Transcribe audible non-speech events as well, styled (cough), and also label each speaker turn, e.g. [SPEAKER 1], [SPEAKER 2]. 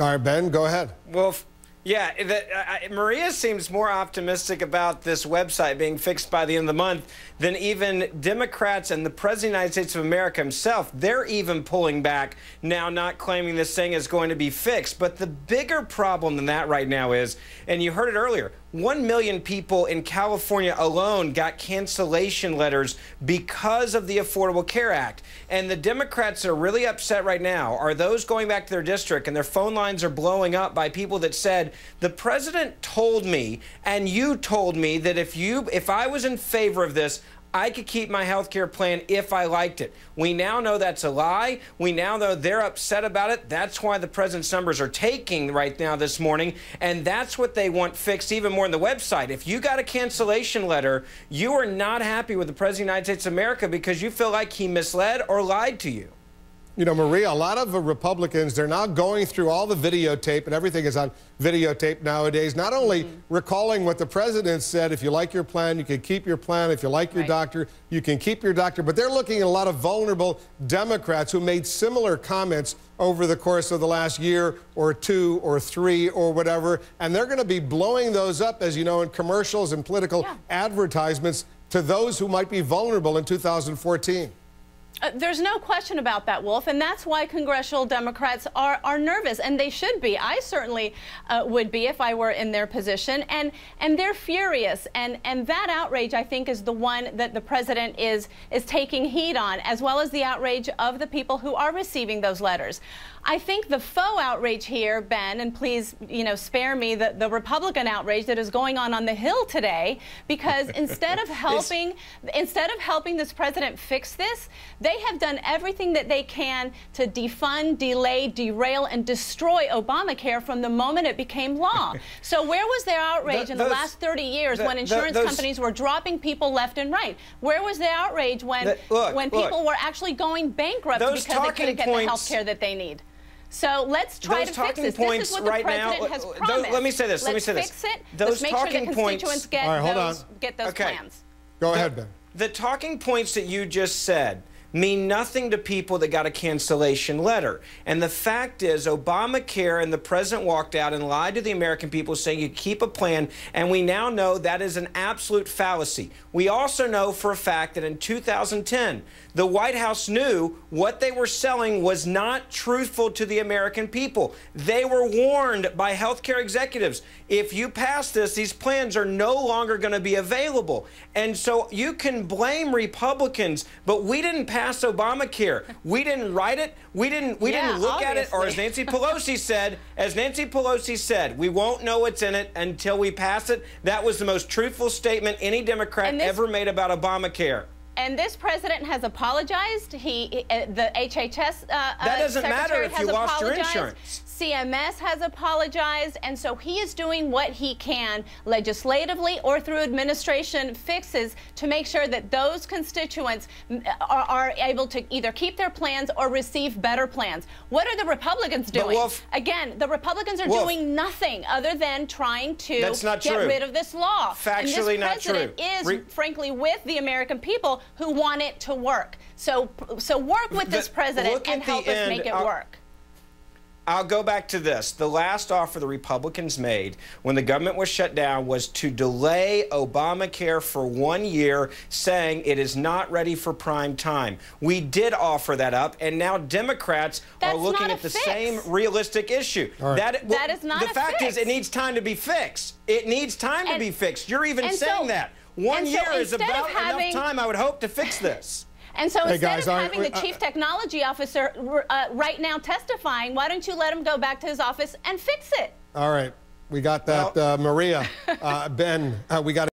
[SPEAKER 1] All right, Ben, go ahead.
[SPEAKER 2] Well, yeah, the, uh, Maria seems more optimistic about this website being fixed by the end of the month than even Democrats and the President of the United States of America himself. They're even pulling back now, not claiming this thing is going to be fixed. But the bigger problem than that right now is, and you heard it earlier, 1 million people in California alone got cancellation letters because of the Affordable Care Act. And the Democrats are really upset right now are those going back to their district and their phone lines are blowing up by people that said, the president told me and you told me that if you if I was in favor of this, I could keep my health care plan if I liked it. We now know that's a lie. We now know they're upset about it. That's why the president's numbers are taking right now this morning. And that's what they want fixed even more on the website. If you got a cancellation letter, you are not happy with the president of the United States of America because you feel like he misled or lied to you.
[SPEAKER 1] You know, Maria, a lot of Republicans, they're now going through all the videotape, and everything is on videotape nowadays, not only mm -hmm. recalling what the president said, if you like your plan, you can keep your plan. If you like your right. doctor, you can keep your doctor. But they're looking at a lot of vulnerable Democrats who made similar comments over the course of the last year or two or three or whatever. And they're going to be blowing those up, as you know, in commercials and political yeah. advertisements to those who might be vulnerable in 2014.
[SPEAKER 3] Uh, there's no question about that, Wolf, and that's why congressional Democrats are, are nervous, and they should be. I certainly uh, would be if I were in their position, and and they're furious, and and that outrage, I think, is the one that the president is is taking heed on, as well as the outrage of the people who are receiving those letters. I think the faux outrage here, Ben, and please, you know, spare me the, the Republican outrage that is going on on the Hill today, because (laughs) instead of helping, instead of helping this president fix this, they have done everything that they can to defund, delay, derail, and destroy Obamacare from the moment it became law. (laughs) so where was their outrage the, in the last 30 years the, when insurance those, companies were dropping people left and right? Where was their outrage when,
[SPEAKER 2] look,
[SPEAKER 3] when
[SPEAKER 2] look,
[SPEAKER 3] people were actually going bankrupt because they couldn't get the health care that they need? So let's try
[SPEAKER 2] those
[SPEAKER 3] to fix this.
[SPEAKER 2] Points
[SPEAKER 3] this is what
[SPEAKER 2] right
[SPEAKER 3] the president
[SPEAKER 2] now,
[SPEAKER 3] has uh, uh, promised.
[SPEAKER 2] Those, let me say this.
[SPEAKER 3] Let's
[SPEAKER 2] let me say this.
[SPEAKER 3] fix it.
[SPEAKER 2] Those
[SPEAKER 3] let's make
[SPEAKER 2] talking
[SPEAKER 3] sure the constituents
[SPEAKER 2] points,
[SPEAKER 3] get,
[SPEAKER 1] right,
[SPEAKER 3] those,
[SPEAKER 1] on.
[SPEAKER 3] get those
[SPEAKER 2] okay.
[SPEAKER 3] plans.
[SPEAKER 1] Go ahead, Ben.
[SPEAKER 2] The talking points that you just said mean nothing to people that got a cancellation letter. And the fact is, Obamacare and the president walked out and lied to the American people saying you keep a plan, and we now know that is an absolute fallacy. We also know for a fact that in 2010, the White House knew what they were selling was not truthful to the American people. They were warned by healthcare executives if you pass this, these plans are no longer going to be available. And so you can blame Republicans, but we didn't pass pass Obamacare. We didn't write it. We didn't. We yeah, didn't look
[SPEAKER 3] obviously.
[SPEAKER 2] at it. Or as Nancy (laughs) Pelosi said, as Nancy Pelosi said, we won't know what's in it until we pass it. That was the most truthful statement any Democrat ever made about Obamacare.
[SPEAKER 3] And this president has apologized. He, uh, the HHS uh,
[SPEAKER 2] that doesn't
[SPEAKER 3] uh,
[SPEAKER 2] matter if you lost
[SPEAKER 3] your
[SPEAKER 2] insurance.
[SPEAKER 3] CMS has apologized, and so he is doing what he can legislatively or through administration fixes to make sure that those constituents are, are able to either keep their plans or receive better plans. What are the Republicans doing?
[SPEAKER 2] Wolf,
[SPEAKER 3] Again, the Republicans are
[SPEAKER 2] Wolf,
[SPEAKER 3] doing nothing other than trying to get
[SPEAKER 2] true.
[SPEAKER 3] rid of this law.
[SPEAKER 2] Factually
[SPEAKER 3] and this president
[SPEAKER 2] is,
[SPEAKER 3] Re frankly, with the American people who want it to work. So, so work with
[SPEAKER 2] the,
[SPEAKER 3] this president and help us
[SPEAKER 2] end,
[SPEAKER 3] make it
[SPEAKER 2] I'll,
[SPEAKER 3] work.
[SPEAKER 2] I'll go back to this. The last offer the Republicans made when the government was shut down was to delay Obamacare for one year, saying it is not ready for prime time. We did offer that up, and now Democrats
[SPEAKER 3] That's
[SPEAKER 2] are looking at the
[SPEAKER 3] fix.
[SPEAKER 2] same realistic issue.
[SPEAKER 3] Right. That, well, that is not
[SPEAKER 2] The fact
[SPEAKER 3] fix.
[SPEAKER 2] is, it needs time to be fixed. It needs time
[SPEAKER 3] and,
[SPEAKER 2] to be fixed. You're even saying
[SPEAKER 3] so,
[SPEAKER 2] that. One year
[SPEAKER 3] so
[SPEAKER 2] is about
[SPEAKER 3] having,
[SPEAKER 2] enough time, I would hope, to fix this.
[SPEAKER 3] And so
[SPEAKER 1] hey
[SPEAKER 3] instead
[SPEAKER 1] guys,
[SPEAKER 3] of having
[SPEAKER 1] I,
[SPEAKER 3] the chief technology officer uh, right now testifying, why don't you let him go back to his office and fix it?
[SPEAKER 1] All right. We got that, well, uh, Maria. Uh, ben, uh, we got